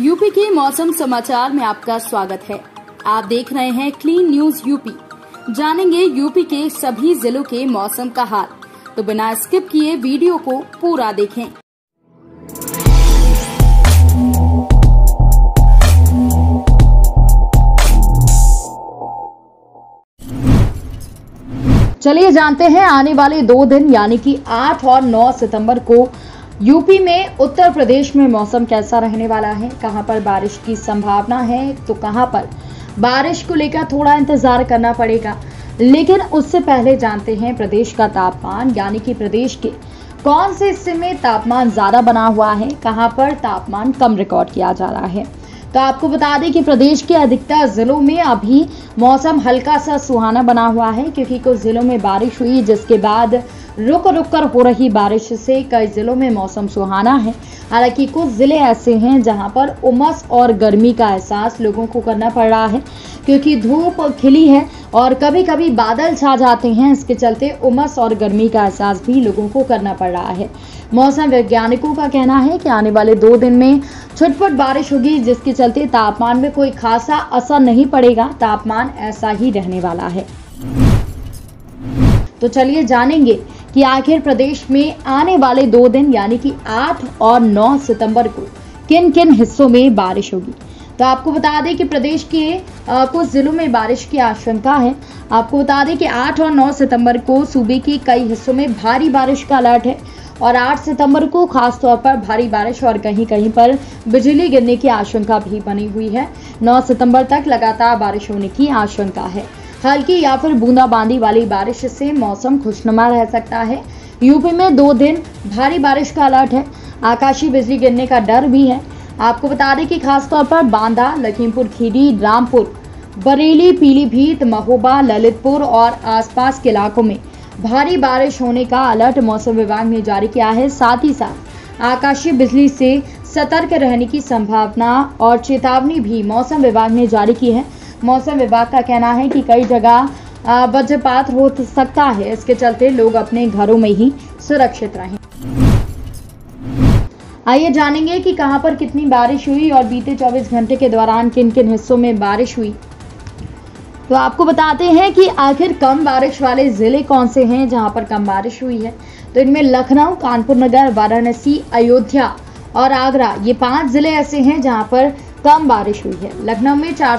UP के मौसम समाचार में आपका स्वागत है। आप देख रहे हैं क्लीन न्यूज़ यूपी। जानेंगे यूपी के सभी जिलों के मौसम का हाल। तो बिना स्किप किए वीडियो को पूरा देखें। चलिए जानते हैं, आने वाले दो दिन, यानी कि 8 और 9 सितंबर को यूपी में उत्तर प्रदेश में मौसम कैसा रहने वाला है? कहाँ पर बारिश की संभावना है? तो कहाँ पर? बारिश को लेकर थोड़ा इंतज़ार करना पड़ेगा। लेकिन उससे पहले जानते हैं, प्रदेश का तापमान, यानी कि प्रदेश के कौन से हिस्से में तापमान ज़्यादा बना हुआ है? कहाँ पर तापमान कम रिकॉर्ड किया जा रहा है? तो आपको बता दें कि प्रदेश के अधिकतर जिलों में अभी मौसम हल्का सा सुहाना बना हुआ है, क्योंकि कुछ जिलों में बारिश हुई, जिसके बाद रुक रुक कर हो रही बारिश से कई जिलों में मौसम सुहाना है। हालाँकि कुछ ज़िले ऐसे हैं जहाँ पर उमस और गर्मी का एहसास लोगों को करना पड़ रहा है, क्योंकि धूप खिली है और कभी कभी बादल छा जाते हैं। इसके चलते उमस और गर्मी का एहसास भी लोगों को करना पड़ रहा है। मौसम वैज्ञानिकों का कहना है कि आने वाले दो दिन में छुटपुट बारिश होगी, जिसके चलते तापमान में कोई खासा असर नहीं पड़ेगा। तापमान ऐसा ही रहने वाला है। तो चलिए जानेंगे कि आखिर प्रदेश में आने वाले दो दिन, यानी कि 8 और 9 सितंबर को किन किन हिस्सों में बारिश होगी? तो आपको बता दें कि प्रदेश के कुछ जिलों में बारिश की आशंका है। आपको बता दें कि 8 और 9 सितंबर को सूबे के कई हिस्सों में भारी बारिश का अलर्ट है। और 8 सितंबर को खास तौर पर भारी बारिश और कहीं कहीं पर बिजली गिरने की आशंका भी बनी हुई है। 9 सितंबर तक लगातार बारिश होने की आशंका है। हल्की या फिर बूंदाबांदी वाली बारिश से मौसम खुशनुमा रह सकता है। यूपी में दो दिन भारी बारिश का अलर्ट है। आकाशीय बिजली गिरने का डर भी है। आपको बता दें कि खासतौर पर बांदा, लखीमपुर, खीरी, रामपुर, बरेली, पीलीभीत, महोबा, ललितपुर और आसपास के इलाकों में भारी बारिश होने का अलर्ट मौसम विभाग ने जारी किया है। साथ ही साथ, आकाशीय बिजली से सतर्क रहने की संभावना और चेतावनी भी मौसम विभाग ने जारी की है। मौसम विभाग का कहना है कि कई जगह वज्रपात हो सकता है। इसके चलते लोग अपने घरों में ही सुरक्षित रहें। आइए जानेंगे कि कहाँ पर कितनी बारिश हुई और बीते 24 घंटे के दौरान किन किन हिस्सों में बारिश हुई। तो आपको बताते हैं कि आखिर कम बारिश वाले ज़िले कौन से हैं जहाँ पर कम बारिश हुई है? तो इनमें लखनऊ, कानपुर नगर, वाराणसी, अयोध्या और आगरा, ये पाँच ज़िले ऐसे हैं जहाँ पर कम बारिश हुई है। लखनऊ में चार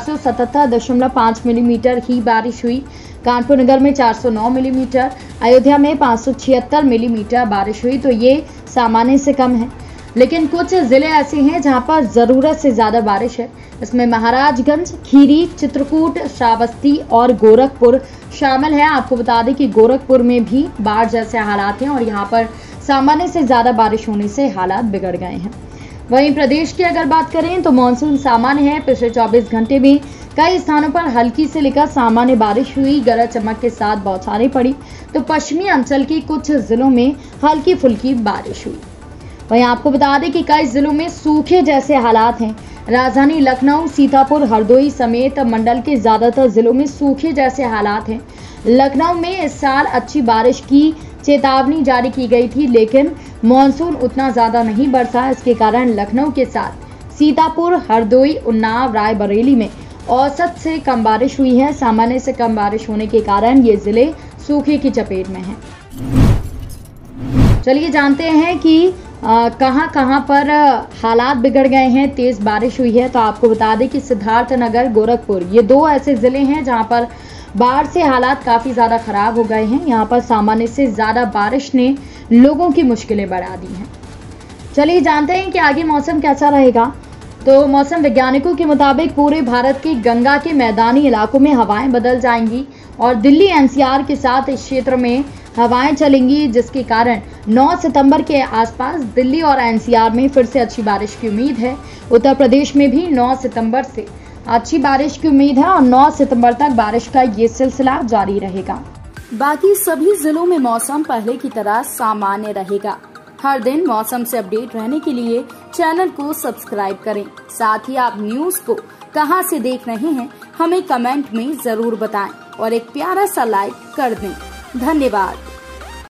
मिलीमीटर ही बारिश हुई। कानपुर नगर में 409 मिलीमीटर, अयोध्या में पाँच मिलीमीटर बारिश हुई। तो ये सामान्य से कम है। लेकिन कुछ ज़िले ऐसे हैं जहाँ पर ज़रूरत से ज़्यादा बारिश है। इसमें महाराजगंज, खीरी, चित्रकूट, श्रावस्ती और गोरखपुर शामिल है। आपको बता दें कि गोरखपुर में भी बाढ़ जैसे हालात हैं और यहाँ पर सामान्य से ज़्यादा बारिश होने से हालात बिगड़ गए हैं। वहीं प्रदेश की अगर बात करें तो मानसून सामान्य है। पिछले 24 घंटे में कई स्थानों पर हल्की से लेकर सामान्य बारिश हुई। गरज चमक के साथ बौछारें पड़ी। तो पश्चिमी अंचल के कुछ जिलों में हल्की फुल्की बारिश हुई। वहीं आपको बता दें कि कई जिलों में सूखे जैसे हालात हैं। राजधानी लखनऊ, सीतापुर, हरदोई समेत मंडल के ज़्यादातर जिलों में सूखे जैसे हालात हैं। लखनऊ में इस साल अच्छी बारिश की चेतावनी जारी की गई थी, लेकिन मानसून उतना ज़्यादा नहीं बरसा इसके कारण लखनऊ के साथ सीतापुर, हरदोई उन्नाव रायबरेली में औसत से कम बारिश हुई है। सामान्य से कम बारिश होने के कारण ये ज़िले सूखे की चपेट में हैं। चलिए जानते हैं कि कहाँ कहाँ पर हालात बिगड़ गए हैं? तेज़ बारिश हुई है तो आपको बता दें कि सिद्धार्थ नगर, गोरखपुर। ये दो ऐसे ज़िले हैं जहाँ पर बाढ़ से हालात काफ़ी ज़्यादा ख़राब हो गए हैं। यहाँ पर सामान्य से ज़्यादा बारिश ने लोगों की मुश्किलें बढ़ा दी हैं। चलिए जानते हैं कि आगे मौसम कैसा रहेगा। तो मौसम वैज्ञानिकों के मुताबिक पूरे भारत के गंगा के मैदानी इलाकों में हवाएँ बदल जाएँगी और दिल्ली एनसीआर के साथ इस क्षेत्र में हवाएँ चलेंगी, जिसके कारण 9 सितंबर के आसपास दिल्ली और एनसीआर में फिर से अच्छी बारिश की उम्मीद है। उत्तर प्रदेश में भी 9 सितंबर से अच्छी बारिश की उम्मीद है और 9 सितंबर तक बारिश का ये सिलसिला जारी रहेगा। बाकी सभी जिलों में मौसम पहले की तरह सामान्य रहेगा। हर दिन मौसम से अपडेट रहने के लिए चैनल को सब्सक्राइब करें। साथ ही आप न्यूज़ को कहाँ से देख रहे हैं, हमें कमेंट में ज़रूर बताएँ और एक प्यारा सा लाइक कर दें। धन्यवाद।